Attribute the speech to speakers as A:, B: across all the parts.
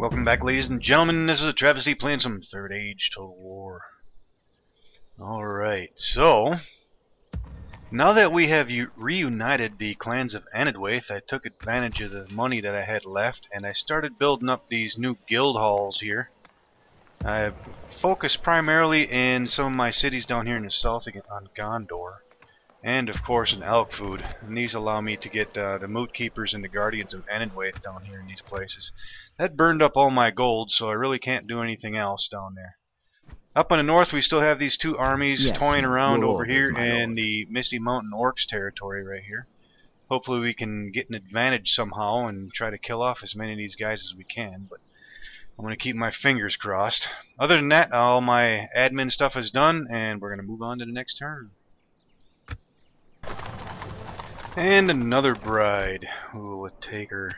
A: Welcome back, ladies and gentlemen. This is AhTravesty playing some Third Age Total War. Alright, so... Now that we have reunited the clans of Enedwaith, I took advantage of the money that I had left, and I started building up these new guild halls here. I focused primarily in some of my cities down here in the south on Gondor and of course an elk food. And these allow me to get uh, the moot keepers and the guardians of Enedwaith down here in these places. That burned up all my gold, so I really can't do anything else down there. Up in the north, we still have these two armies yes, toying around over here in the Misty Mountain Orcs territory right here. Hopefully we can get an advantage somehow and try to kill off as many of these guys as we can, but I'm going to keep my fingers crossed. Other than that, all my admin stuff is done, and we're going to move on to the next turn. And another bride. Ooh, we'll take her.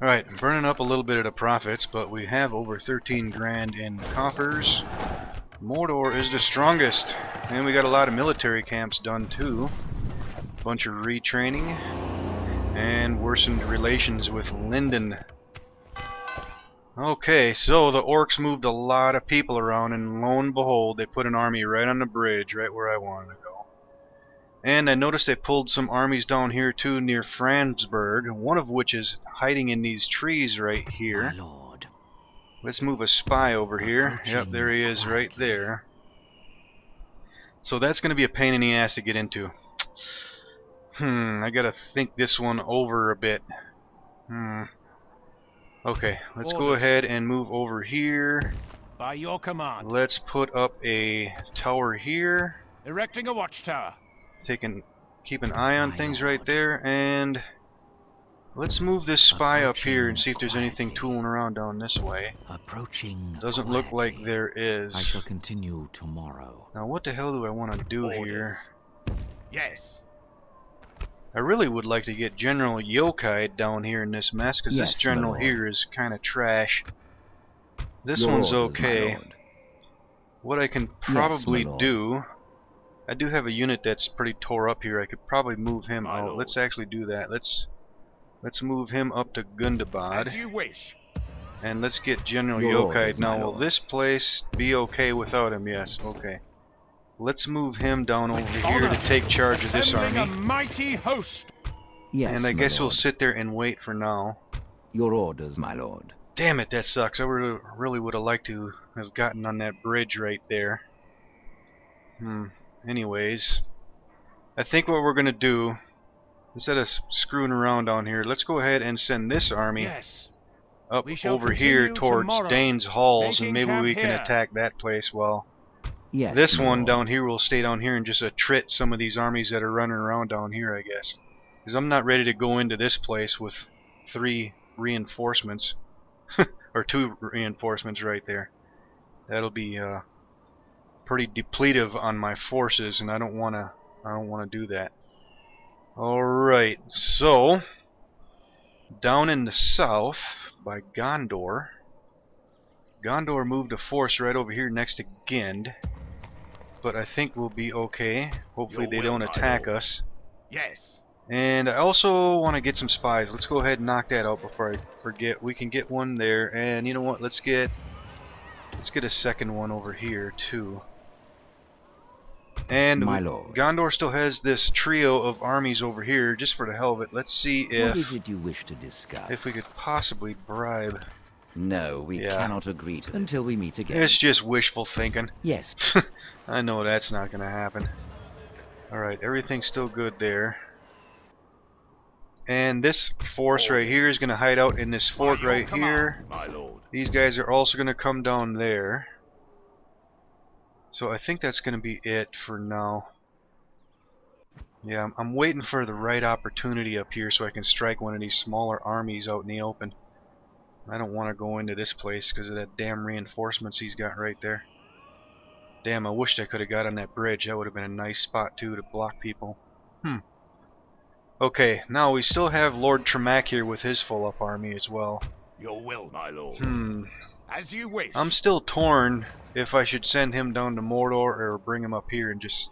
A: Alright, I'm burning up a little bit of the profits, but we have over 13 grand in coffers. Mordor is the strongest. And we got a lot of military camps done too. Bunch of retraining. And worsened relations with Lindon. Okay, so the orcs moved a lot of people around, and lo and behold, they put an army right on the bridge, right where I wanted to go. And I noticed they pulled some armies down here too near Franzburg, one of which is hiding in these trees right here. My lord. Let's move a spy over here. Yep, there he is right there. So that's going to be a pain in the ass to get into. Hmm, I gotta think this one over a bit. Hmm. Okay, let's Orders. go ahead and move over here.
B: By your command.
A: Let's put up a tower here.
B: Erecting a watchtower
A: taking keep an eye on things right there and let's move this spy up here and see if there's anything tooling around down this way. Approaching doesn't look like there is.
C: I shall continue tomorrow.
A: Now what the hell do I want to do here?
B: Yes.
A: I really would like to get General Yokai down here in this mess because yes, this general here is kind of trash. This one's okay. what I can probably yes, do I do have a unit that's pretty tore up here. I could probably move him My out. Lord. Let's actually do that. Let's let's move him up to Gundabad.
B: As you wish.
A: And let's get General Your Yokai. Now, will this place be okay without him? Yes, okay. Let's move him down over here to take charge of this army.
B: a mighty host.
A: Yes, And I guess we'll sit there and wait for now.
C: Your orders, my lord.
A: Damn it, that sucks. I really, really would have liked to have gotten on that bridge right there. Hmm anyways, I think what we're going to do, instead of screwing around down here, let's go ahead and send this army
B: yes.
A: up over here towards tomorrow, Dane's Halls, and maybe we can here. attack that place while yes, this one down here will stay down here and just attrit some of these armies that are running around down here, I guess. Because I'm not ready to go into this place with three reinforcements. or two reinforcements right there. That'll be uh, pretty depletive on my forces, and I don't want to. I don't want to do that. All right, so down in the south by Gondor. Gondor moved a force right over here next to Gind, but I think we'll be okay. Hopefully Your they don't attack us.
B: Yes.
A: And I also want to get some spies. Let's go ahead and knock that out before I forget. We can get one there, and you know what? Let's get let's get a second one over here too. And
C: My lord.
A: Gondor still has this trio of armies over here, just for the hell of it. Let's see if...
C: What is it you wish to discuss?
A: If we could possibly bribe...
C: No, we yeah. cannot agree to until we meet again.
A: It's just wishful thinking.
C: Yes.
A: I know that's not going to happen. Alright, everything's still good there. And this force right here is going to hide out in this fort right here. These guys are also going to come down there. So I think that's going to be it for now. Yeah, I'm, I'm waiting for the right opportunity up here so I can strike one of these smaller armies out in the open. I don't want to go into this place because of that damn reinforcements he's got right there. Damn, I wished I could have got on that bridge. That would have been a nice spot, too, to block people. Hmm. Okay, now we still have Lord Tremak here with his full-up army as well.
B: Your will, my lord.
A: Hmm.
B: As you wish.
A: I'm still torn if I should send him down to Mordor or bring him up here and just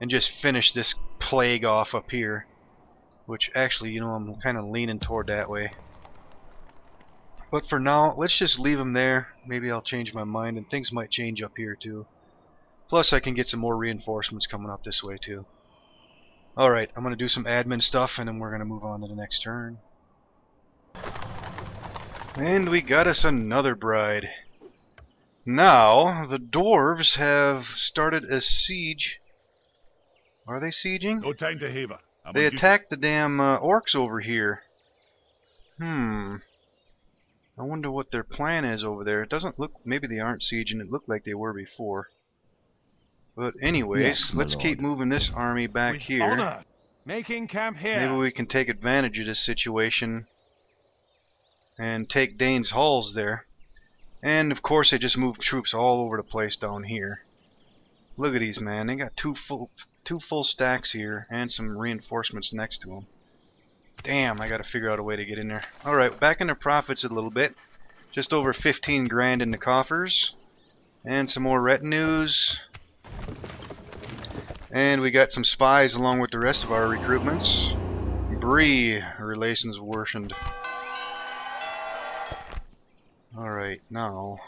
A: and just finish this plague off up here. Which actually, you know, I'm kind of leaning toward that way. But for now, let's just leave him there. Maybe I'll change my mind, and things might change up here too. Plus, I can get some more reinforcements coming up this way too. Alright, I'm going to do some admin stuff, and then we're going to move on to the next turn. And we got us another bride. Now, the dwarves have started a siege. Are they sieging?
B: No time to haver.
A: They
B: on
A: attacked the damn uh, orcs over here. Hmm. I wonder what their plan is over there. It doesn't look... Maybe they aren't sieging. It looked like they were before. But anyways,
C: Yes,
A: let's keep moving this army back
B: With
A: here.
B: honor. Making camp here.
A: Maybe we can take advantage of this situation and take Dane's halls there. And of course they just moved troops all over the place down here. Look at these man, they got two full two full stacks here and some reinforcements next to them. Damn, I gotta figure out a way to get in there. Alright, back into profits a little bit. Just over 15 grand in the coffers. And some more retinues. And we got some spies along with the rest of our recruitments. Bree, relations worsened. Alright, now,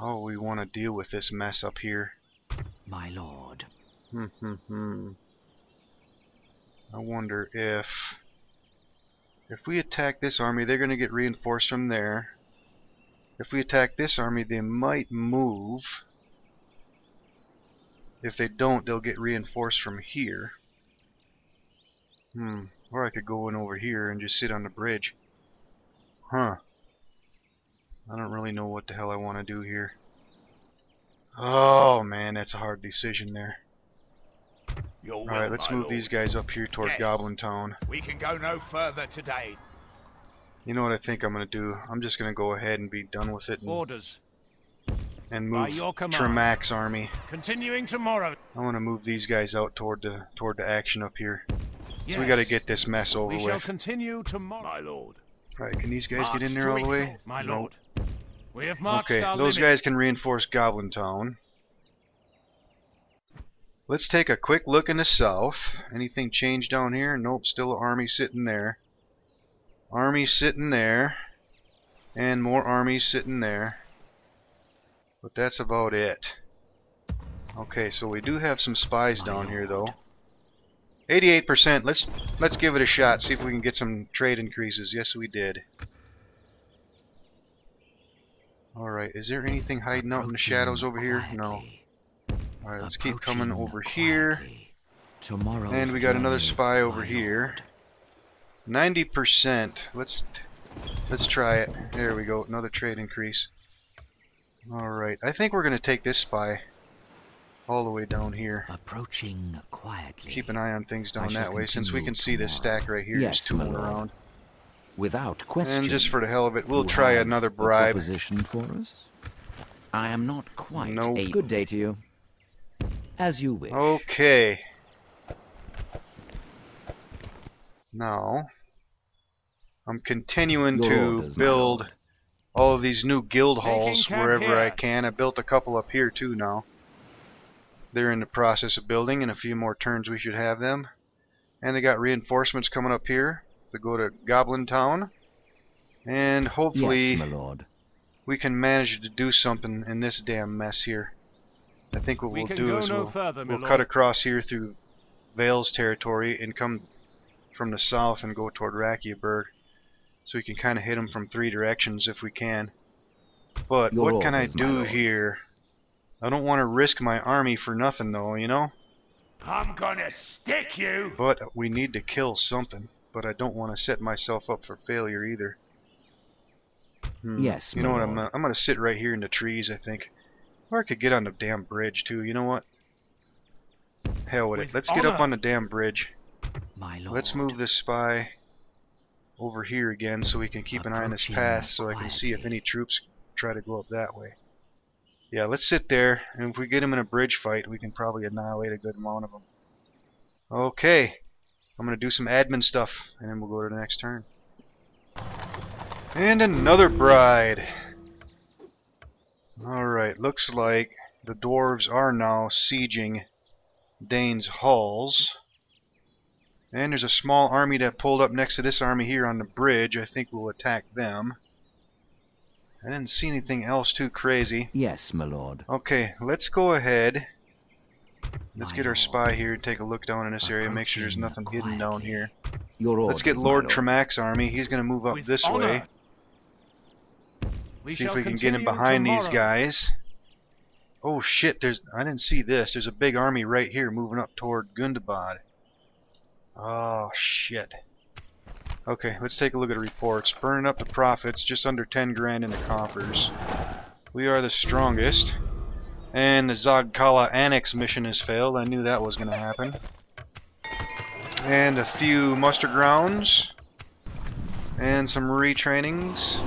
A: how we want to deal with this mess up here?
C: My lord.
A: Hmm, hmm, hmm. I wonder if... If we attack this army, they're going to get reinforced from there. If we attack this army, they might move. If they don't, they'll get reinforced from here. Hmm. Or I could go in over here and just sit on the bridge. Huh. I don't really know what the hell I want to do here. Oh man, that's a hard decision there.
B: Your will,
A: Alright, let's move
B: lord.
A: these guys up here toward
B: Yes.
A: Goblin Town.
B: We can go no further today.
A: You know what I think I'm gonna do? I'm just gonna go ahead and be done with it and,
D: Orders.
A: and
D: by
A: move
D: your command.
A: Tremac's army.
D: Continuing tomorrow.
A: I want to move these guys out toward the toward the action up here.
D: Yes.
A: So we got to get this mess over
D: We shall
A: with.
D: continue tomorrow.
B: My lord.
A: Alright, can these guys get in there all the way?
B: Exalt,
D: My
A: Nope.
D: We have marched
A: Okay,
D: our
A: those
D: limit.
A: guys can reinforce Goblin Town. Let's take a quick look in the south. Anything changed down here? Nope, still an army sitting there. Army sitting there. And more armies sitting there. But that's about it. Okay, so we do have some spies down here though.
C: Lord.
A: 88%. Let's let's give it a shot. See if we can get some trade increases. Yes, we did. All right. Is there anything hiding out in the shadows over here? No. All right. Let's keep coming over here.
C: Tomorrow.
A: And we got another spy over here. 90%. Let's let's try it. There we go. Another trade increase. All right. I think we're gonna take this spy all the way down here.
C: Approaching quietly.
A: Keep an eye on things down that way, since we can see this stack right here
C: Yes,
A: just tooling around.
C: Without question.
A: And just for the hell of it, we'll try another bribe.
C: Position for us? I am not quite
A: Nope.
C: a good day to you. As you wish.
A: Okay. Now, I'm continuing
C: Your
A: to build all of these new guild halls wherever I can. I built a couple up here too now. They're in the process of building. In a few more turns we should have them. And they got reinforcements coming up here to go to Goblin Town. And hopefully
C: Yes, my lord.
A: we can manage to do something in this damn mess here. I think what
D: We
A: we'll do is
D: no
A: we'll,
D: further,
A: we'll cut across here through Vale's territory and come from the south and go toward Rakiaburg. So we can kind of hit them from three directions if we can. But
C: Your
A: what can I
C: orders, my
A: do
C: lord.
A: here? I don't want to risk my army for nothing though, you know?
B: I'm gonna stick you.
A: But we need to kill something. But I don't want to set myself up for failure either. Hmm.
C: Yes,
A: You know what? I'm
C: lord.
A: gonna, I'm gonna sit right here in the trees. I think, or I could get on the damn bridge too. You know what? Hell with it. Let's get up on the damn bridge.
C: My lord.
A: Let's move this spy over here again so we can keep an eye on this path so I can see if any troops try to go up that way. Yeah, let's sit there, and if we get them in a bridge fight, we can probably annihilate a good amount of them. Okay, I'm gonna do some admin stuff, and then we'll go to the next turn. And another bride. Alright, looks like the dwarves are now sieging Dane's halls. And there's a small army that pulled up next to this army here on the bridge. I think we'll attack them. I didn't see anything else too crazy.
C: Yes, my lord.
A: Okay, let's go ahead. Let's
C: My
A: get our
C: lord.
A: spy here, take a look down in this area, make sure there's nothing
C: Approaching
A: hidden down here.
C: Your orders,
A: Let's get Lord Tremack's army. He's going to move up
D: With
A: this
D: honor.
A: way.
D: We
A: See if we can get him
D: continue
A: behind these guys. Oh shit, there's I didn't see this. There's a big army right here moving up toward Gundabad. Oh shit. Okay, let's take a look at the reports. Burning up the profits, just under 10 grand in the coffers. We are the strongest. And the Zagkala Annex mission has failed. I knew that was going to happen. And a few muster grounds. And some retrainings.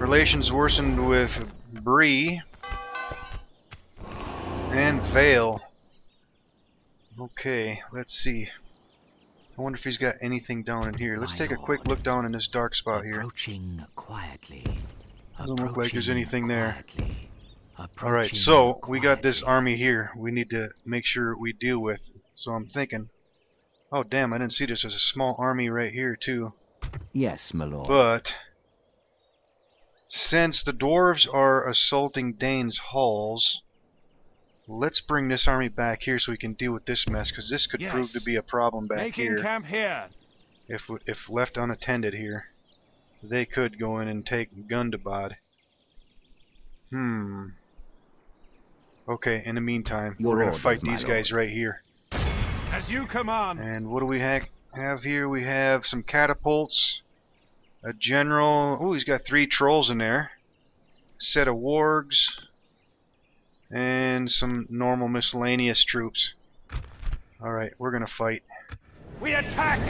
A: Relations worsened with Bree and Vale. Okay, let's see. I wonder if he's got anything down in here. Let's take a quick look down in this dark spot here.
C: Approaching quietly.
A: Doesn't look like there's anything there. Alright, so we got this army here we need to make sure we deal with. So I'm thinking, oh damn, I didn't see this. There's a small army right here too.
C: Yes, my lord.
A: But since the dwarves are assaulting Dane's halls, let's bring this army back here so we can deal with this mess, because this could prove to be a problem back
D: Making
A: here.
D: camp here.
A: If if left unattended here, they could go in and take Gundabad. Hmm. Okay. In the meantime,
C: Your
A: we're gonna fight
C: my
A: these guys right here.
D: As you command.
A: And what do we ha have here? We have some catapults, a general. Oh, he's got three trolls in there, a set of wargs, and some normal miscellaneous troops. All right, we're gonna fight.
D: We attack.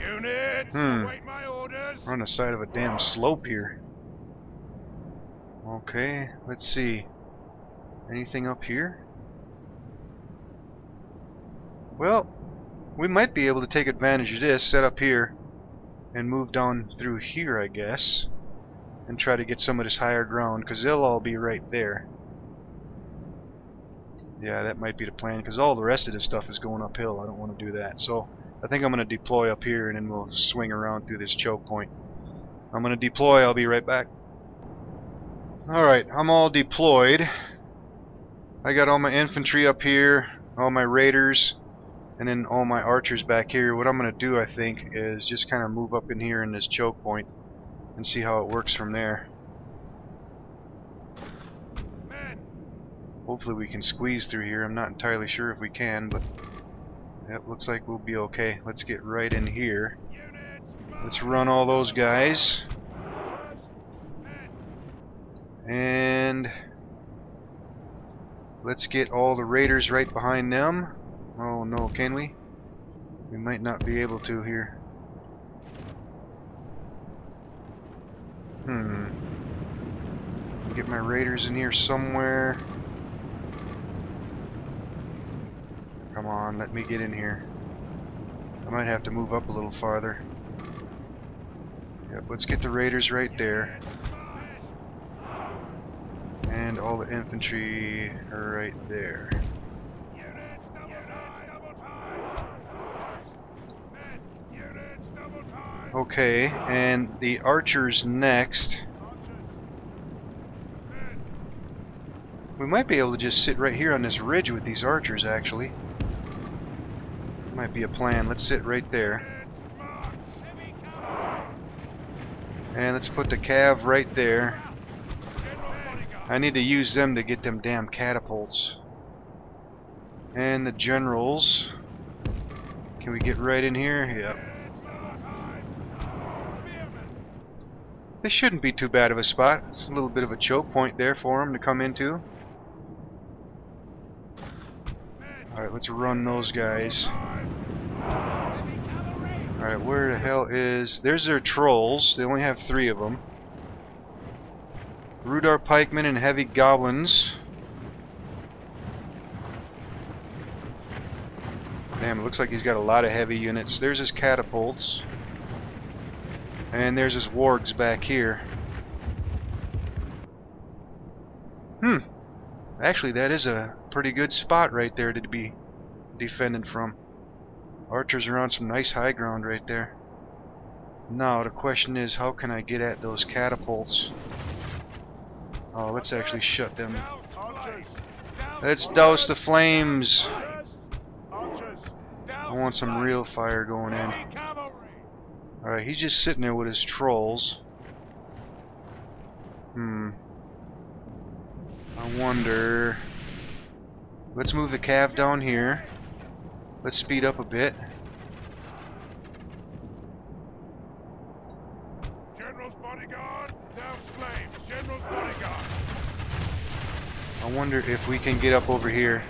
B: Units,
A: Hmm.
B: await my orders.
A: We're on the side of a damn slope here. Okay, let's see. Anything up here? Well, we might be able to take advantage of this, set up here, and move down through here, I guess, and try to get some of this higher ground, because they'll all be right there. Yeah, that might be the plan, because all the rest of this stuff is going uphill. I don't want to do that. So, I think I'm going to deploy up here, and then we'll swing around through this choke point. I'm going to deploy. I'll be right back. Alright, I'm all deployed. I got all my infantry up here, all my raiders, and then all my archers back here. What I'm going to do, I think, is just kind of move up in here in this choke point and see how it works from there. Hopefully we can squeeze through here. I'm not entirely sure if we can, but yep, looks like we'll be okay. Let's get right in here. Let's run all those guys. And let's get all the raiders right behind them. Oh no, can we? We might not be able to here. Hmm. Get my raiders in here somewhere. Come on, let me get in here. I might have to move up a little farther. Yep, let's get the raiders right there. And all the infantry right there.
B: units, double time. double time. Men, units, double time.
A: Okay, and the archers next. We might be able to just sit right here on this ridge with these archers, actually. Might be a plan. Let's sit right there. And let's put the cav right there. I need to use them to get them damn catapults. And the generals. Can we get right in here? Yep. This shouldn't be too bad of a spot. It's a little bit of a choke point there for him to come into. Alright, let's run those guys. Alright, where the hell is... There's their trolls. They only have three of them. Rhudaur pikemen and heavy goblins. Damn, it looks like he's got a lot of heavy units. There's his catapults. And there's his wargs back here. Hmm. Actually, that is a pretty good spot right there to be defended from. Archers are on some nice high ground right there. Now the question is, how can I get at those catapults? Oh, let's actually shut them. Let's douse the flames. I want some real fire going in. Alright, he's just sitting there with his trolls. Hmm. I wonder... Let's move the cav down here. Let's speed up a bit.
B: General's bodyguard. now flames. General's bodyguard.
A: I wonder if we can get up over here.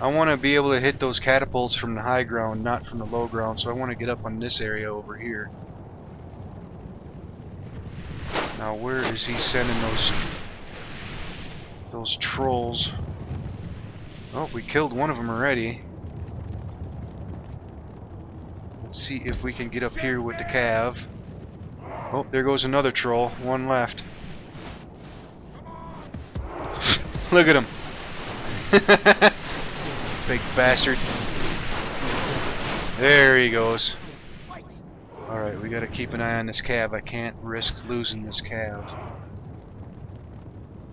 A: I want to be able to hit those catapults from the high ground, not from the low ground, so I want to get up on this area over here. Now where is he sending those those trolls? Oh, we killed one of them already. Let's see if we can get up here with the cav. Oh, there goes another troll. One left. Look at him. Big bastard. There he goes. Alright, we gotta keep an eye on this cav. I can't risk losing this cav.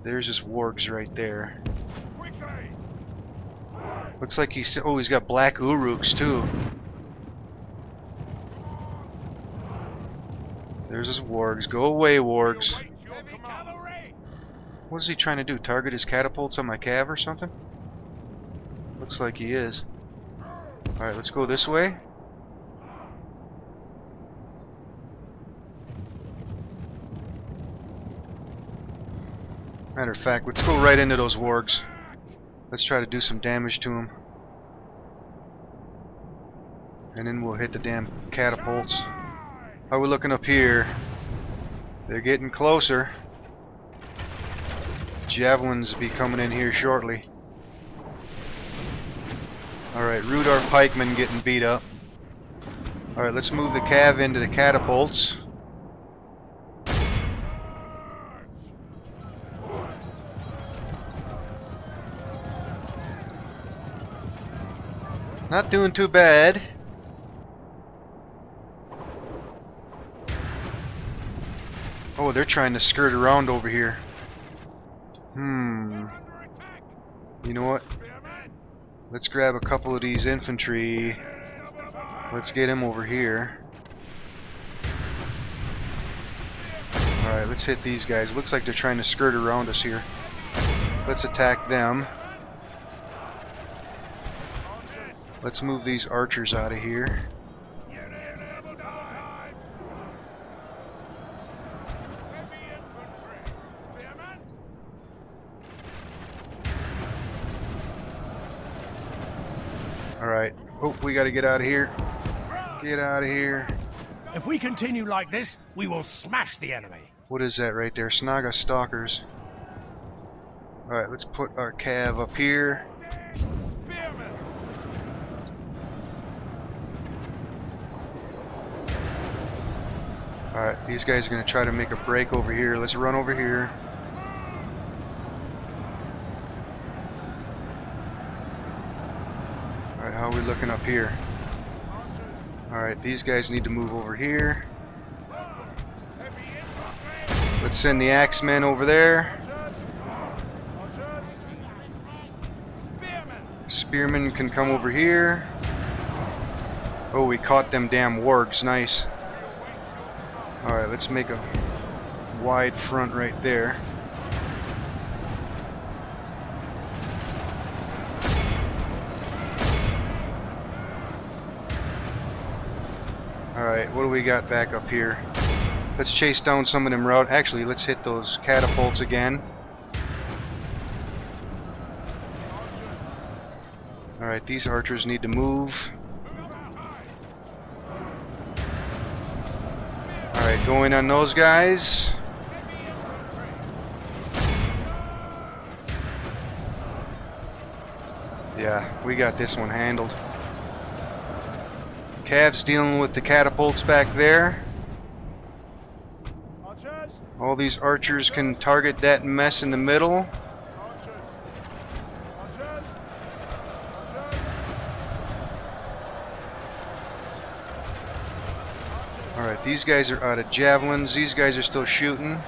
A: There's his wargs right there. Looks like he's... Oh, he's got black uruks too. There's his wargs. Go away, wargs. What is he trying to do? Target his catapults on my cav or something? Looks like he is. Alright, let's go this way. Matter of fact, let's go right into those wargs. Let's try to do some damage to them. And then we'll hit the damn catapults. How are we looking up here? They're getting closer. Javelins will be coming in here shortly. Alright, Rhudaur Pikeman getting beat up. Alright, let's move the cav into the catapults. Not doing too bad. Oh, they're trying to skirt around over here. Hmm. You know what? Let's grab a couple of these infantry. Let's get him over here. Alright, let's hit these guys. Looks like they're trying to skirt around us here. Let's attack them. Let's move these archers out of here.
B: Units double time. Heavy infantry. Spearmen.
A: We gotta get out of here. Get out of here.
D: If we continue like this, we will smash the enemy.
A: What is that right there? Snaga Stalkers. Alright, let's put our cav up here. Alright, these guys are going to try to make a break over here. Let's run over here. Looking up here? Alright, these guys need to move over here. Let's send the Axemen over there.
B: Spearmen
A: can come over here. Oh, we caught them damn wargs. Nice. Alright, let's make a wide front right there. Alright, what do we got back up here? Let's chase down some of them route. Actually, let's hit those catapults again. Alright, these archers need to move. Alright, going on those guys. Yeah, we got this one handled. Cav's dealing with the catapults back there. All these archers can target that mess in the middle. Alright, these guys are out of javelins. These guys are still shooting.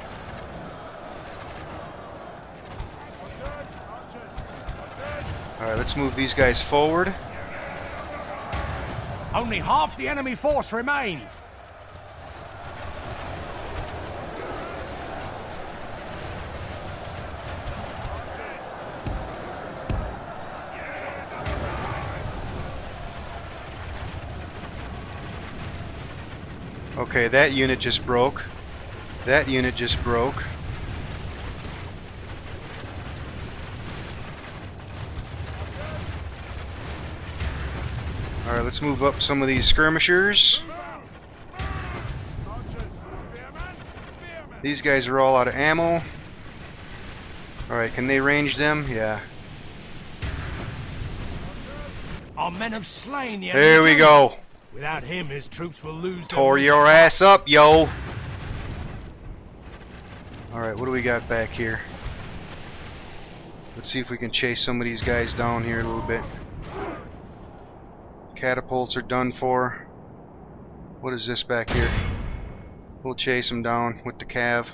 A: Alright, let's move these guys forward.
D: Only half the enemy force remains.
A: Okay, that unit just broke. That unit just broke. Alright, let's move up some of these skirmishers.
E: Archers! Spearmen! Spearmen!
A: These guys are all out of ammo. Alright, can they range them? Yeah.
D: Our men have slain the.
A: There we go.
D: Without him, his troops will lose
A: Tore your ass up, yo! Alright, what do we got back here? Let's see if we can chase some of these guys down here a little bit. Catapults are done for. What is this back here? We'll chase them down with the cav.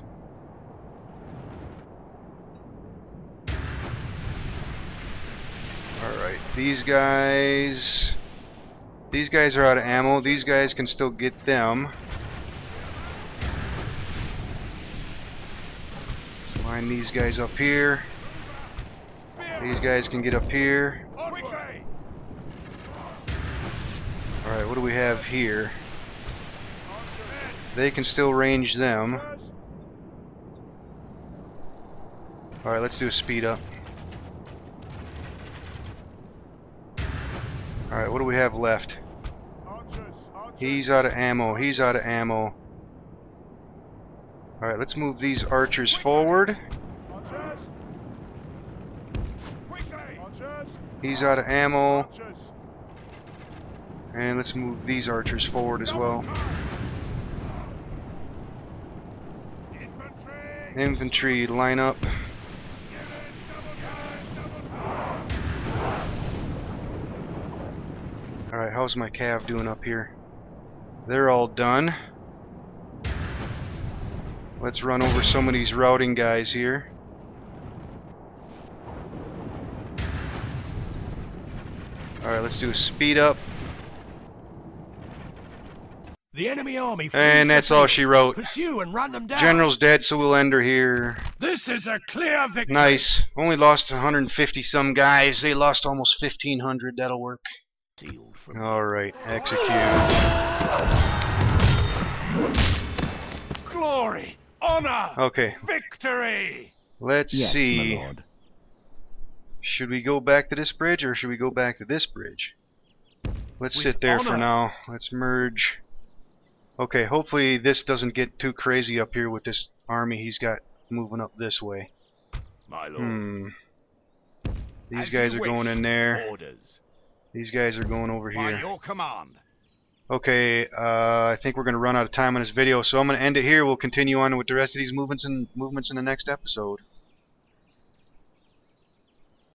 A: Alright, these guys... These guys are out of ammo. These guys can still get them. Let's line these guys up here. These guys can get up here. Alright, what do we have here? They can still range them. Alright, let's do a speed up. Alright, what do we have left? He's out of ammo. He's out of ammo. Alright, let's move these archers forward. He's out of ammo. And let's move these archers forward as well.
E: Infantry,
A: line up. Alright, how's my cav doing up here? They're all done. Let's run over some of these routing guys here. Alright, let's do a speed up.
D: The enemy army.
A: And that's all she wrote.
D: Pursue and run them down.
A: General's dead, so we'll end her here.
D: This is a clear victory.
A: Nice. Only lost 150 some guys. They lost almost 1500. That'll work.
C: Sealed from
A: Alright, execute.
D: Glory, honor,
A: Okay,
D: victory.
A: let's
C: Yes,
A: see.
C: my lord.
A: Should we go back to this bridge or should we go back to this bridge? Let's
D: With
A: sit there for now. Let's merge. Okay, hopefully this doesn't get too crazy up here with this army he's got moving up this way.
D: My lord.
A: Hmm. These
D: As
A: guys are going in there.
D: Orders.
A: These guys are going over
D: By
A: here.
D: your command.
A: Okay, uh, I think we're going to run out of time on this video, so I'm going to end it here. We'll continue on with the rest of these movements and movements in the next episode.